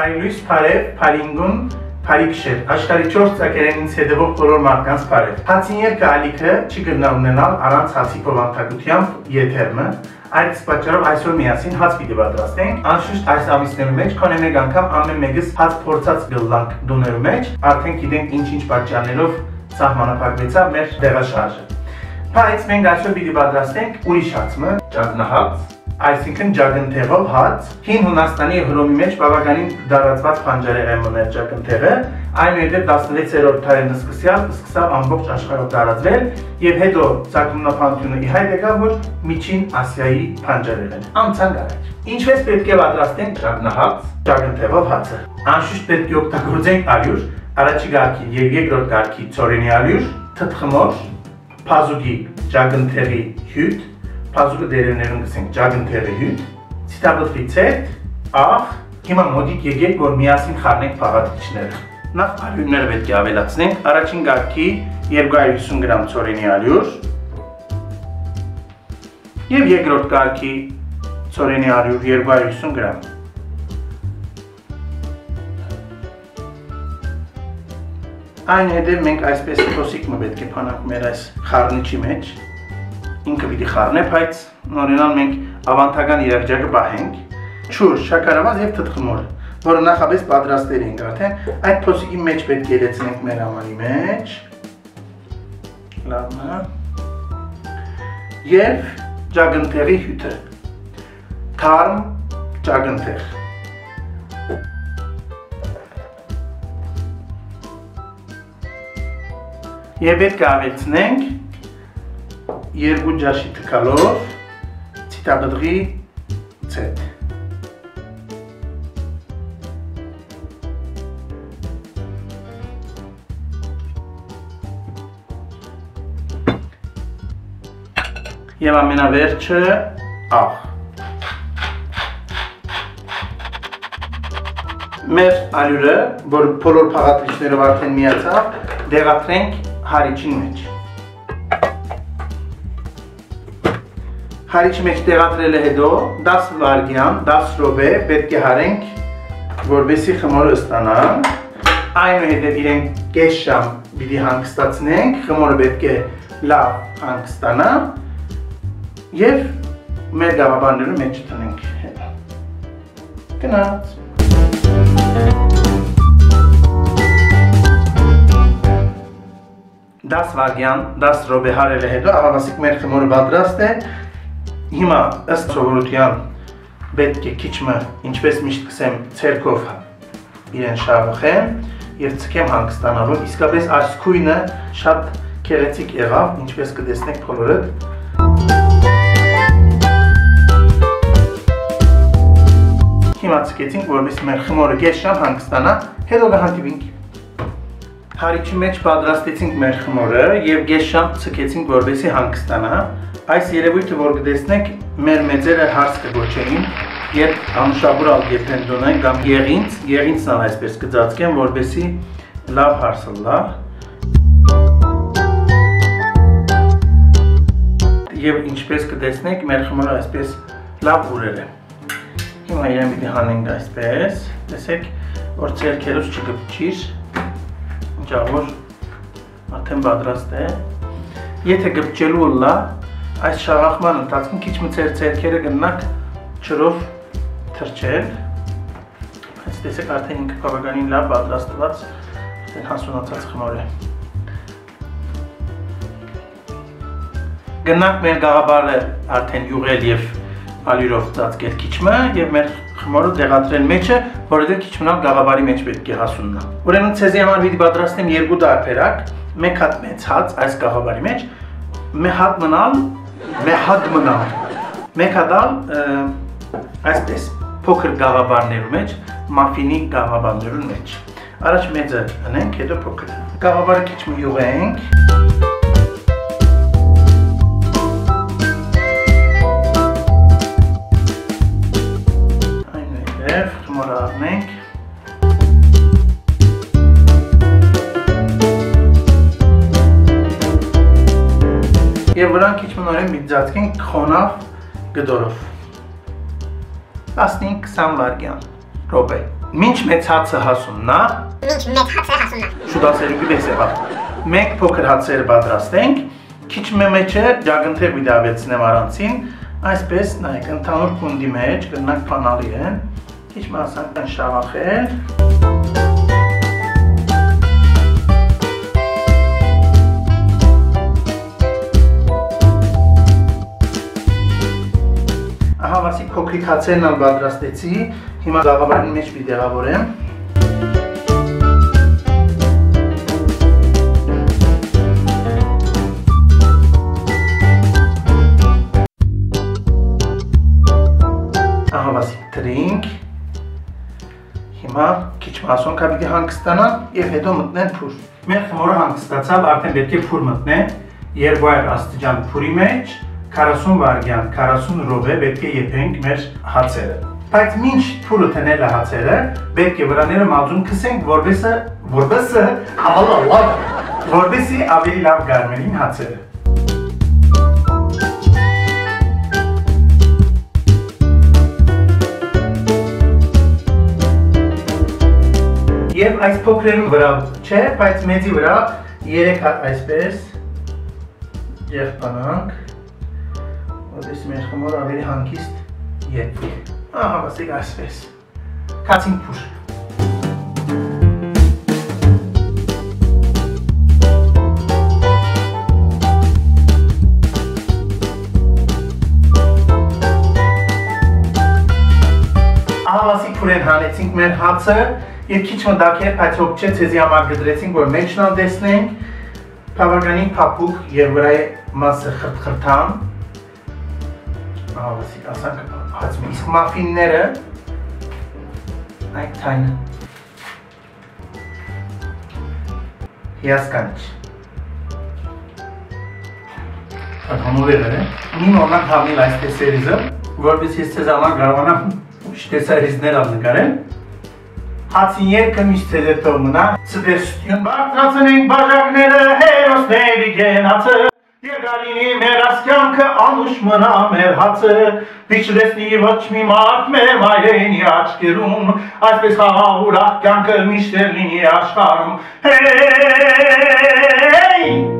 Փարիլույս, Փարև, Փարինգուն, Փարիքշեր, աշխարհի 4 ցակերենից հետևող բոլոր մարդկանց բարև։ Հացին երկը ալիքը չի գտնա ունենալ առանց հացի փոխանցակությամբ եթերմը, Այդ պատճառով այսօր միասին հաց պիտի պատրաստենք։ Անշուշտ այս ամիսների մեջ քոնե մեկ անգամ ամեն մեկս հաց փորձած գլանք դուներու մեջ, արդեն գիտենք ինչ-ինչ պատճառներով սահմանափակվեցավ մեր դեղաշարժը։ Բայց մենք այսօր պիտի պատրաստենք ուրիշ հացը, ճագնահաց, այսինքն ջագնթեղով հաց։ Հին Հունաստանի Հռոմի մեջ բավականին դարածված խանջարեղեն մներ ջագնթեղը, այնուհետև 16-րդ դարին սկսյալ սկսավ ամբողջ աշխարհով տարածվել եւ հետո ցակմնապանությունը ի հայտ եկավ որ միջին Ասիայի խանջարեղեն։ Անցանք առաջ։ Ինչպես պետք է պատրաստենք ջագնահաց, ջագնթեղով հացը։ Անշուշտ պետք է օգտագործենք ալյուր, առաջի գարքի եւ երկրորդ գարքի ծորենի ալյուր, թթխմոր, փազուկի ջագնթեղի հյութ, Փազուկը դերերներում գսենք ջագնթեղի հյութ, ցիտաբլթի ցետ, աղ, հիմա մոդիկ եկեք, որ միասին խառնենք փաղադրիչները։ Նախ ալյուրները պետք է ավելացնենք, առաջին գարքի 250 գրամ ծորենի ալյուր եւ երկրորդ գարքի ծորենի ալյուր 250 գրամ։ Այն հետև մենք այսպես փոսիկը պետք է փանանք մեր այս խառնիչի մեջ ինքը պիտի խառնե, բայց նորենալ մենք ավանդական իրավիճակը պահենք, չուր, շաքարավազ եւ թթխմոր, որը նախապես պատրաստել ենք արդեն, այդ փոսիկի մեջ պետք է երեցնենք մեր ամանի մեջ։ Լավն է։ Եվ ջագնթեղի հյութը։ Թարմ ջագնթեղ։ Եվ պետք է ավելցնենք երկու ջաշի թքալով ցիտաբդղի ցետ Եվ ամենավերջը աղ Մեր ալյուրը, որ բոլոր փաղատրիչներով արդեն միացավ, դեղատրենք հարիչին մեջ Հարիչի մեջ տեղադրել է հետո 10 վարգյան, 10 րոպե պետք է հարենք, որովհետեւ խմորը ստանան։ Այնուհետև իրեն կես ժամ պիտի հանգստացնենք, խմորը պետք է լավ հանգստանա եւ մեր գավաբանները մեջ տնենք հետո։ Գնաց։ դաս վարգյան, դաս ռոբե հարել է հետո, ավավասիկ մեր խմորը բադրաստ է, Հիմա ըստ սովորության պետք է քիչմը, ինչպես միշտ կսեմ, ցերկով իրեն շարուխեմ եւ ցկեմ հանգստանալու։ Իսկապես այս քույնը շատ քերեցիկ եղավ, ինչպես կտեսնեք բոլորդ։ Հիմա ցկեցինք, որովհետեւ մեր խմորը գեշ շամ հանգստանա, հետո կհանդիպինք։ Հարիչի մեջ պատրաստեցինք մեր խմորը եւ գեշ շամ ցկեցինք, որովհետեւ հանգստանա։ Այս երևույթը, որ կտեսնեք, մեր մեծերը հարց կգոչեին, երբ անուշաբուրալ գեփենդոնային կամ եղինց, եղինցն ան այսպես կծածկեն, որբեսի լավ հարսը լավ։ Եվ ինչպես կտեսնեք, մեր խմորը այսպես լավ ուրեր է։ Հիմա իրեն պիտի հանենք այսպես, տեսեք, որ ծերքերուս չգպչիր, ինչավոր արդեն պատրաստ է։ Եթե գպչելու լա, այս շաղախման ընթացքում քիչ մցեր ցերքերը գնանք ջրով թրջել բայց տեսեք արդեն ինքը բավականին լավ պատրաստված արդեն հասունացած խմոր է գնանք մեր գաղաբարը արդեն յուղել եւ ալյուրով ծածկել քիչմը եւ մեր խմորը դեղատրել մեջը, որովհետեւ քիչ մնալ գաղաբարի մեջ պետք է հասուննա։ Ուրեմն ցեզի համար պիտի պատրաստեմ երկու տարբերակ, մեկ հատ մեծ հաց այս գաղաբարի մեջ, մի հատ մնալ մեհադ մնալ։ Մեկ հատալ այսպես փոքր գաղաբարներու մեջ, մաֆինի գաղաբարներու մեջ։ Առաջ մեծը ընենք, հետո փոքր։ Գաղաբարը քիչ մի յուղենք։ եւ վրան քիչ մնորեն բիձացքենք խոնավ գդորով 15-20 վայրկյան ռոպե Մինչ մեծ հացը հասուննա, Մինչ մեծ հացը հասուննա։ շուտ ասերուկի բես եղավ։ Մենք փոքր հացերը պատրաստենք, քիչ մեջը ջագնթեղ վիդավեցնեմ առանցին, այսպես նայեք, ընդհանուր կունդի մեջ գնանք փանալի են, քիչ մասանք շաղախել։ հացերն ալ պատրաստեցի, հիմա գաղավարի մեջ պիտի դեղավորեմ։ Ահա վասի տրինք։ Հիմա քիչ մասոնքա պիտի հանգստանան եւ հետո մտնեն փուր։ Մեր խմորը հանգստացավ, արդեն պետք է փուր մտնեն։ Երկու աստիճան փուրի մեջ 40 վայրկյան, 40 րոպե պետք է եփենք մեր հացերը։ Բայց ինչ փուրը տնել հացերը, պետք է վրաները մազում քսենք, որովհետեւ որովհետեւ հավալա լավ, որովհետեւ ավելի լավ գարմենին հացերը։ Եվ այս փոքրերու վրա չէ, բայց մեծի վրա 3 հատ այսպես եղբանանք, որպես մեր խմորը ավելի հանգիստ եթվի։ Ահա, ասիկ այսպես։ Կացին փուր։ Ահավասիկ փուրեն հանեցինք մեր հացը եւ քիչ մտակ է, բայց հոգ չէ, ցեզի համար գդրեցինք, որ մեջն ալ տեսնենք։ Բավականին փափուկ եւ վրայի մասը խրթխրթան հավասիկ, ասակ հացում, իսկ մավինները այդ թայնը։ Հիասկանիչ։ Այդ համովեղեր է։ Մի մոնակ հավիլ այս տեսերիզը, որպես ես ձեզ անակ գարվանամ տեսերիզներ անգարել։ Հացին երկը միշտ ձեզ է տող մնա, ծդեսություն բարձացնենք բաժակները, հերոսների գենացը։ Եղալինի մեր ասկյանքը անուշ մնա մեր հացը, Վիչրեսնի ոչ մի մարդ մեր մայրենի աչկերում, Այսպես խաղաղ ուրախ կյանքը միշտ լինի աշխարում, Հեյ!